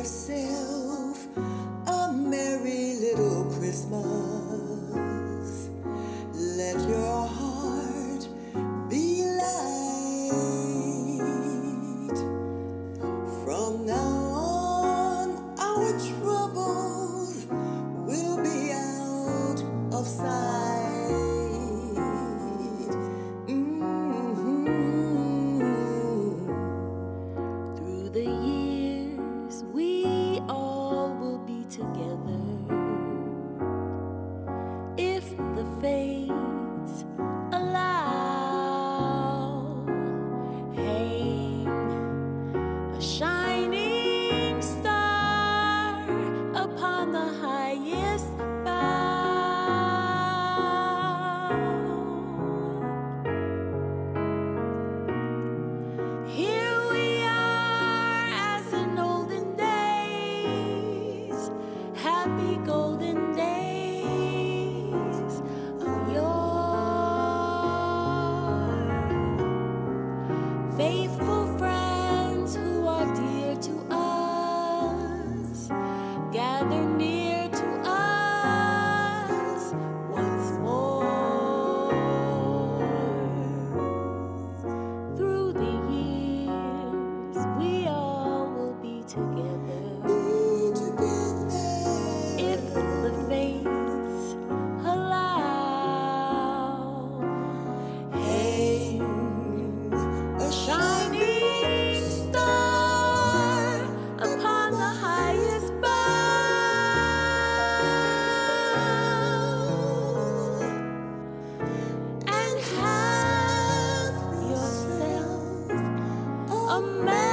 yourself a merry little Christmas. shining star upon the highest. Here we are as in olden days, happy golden. man.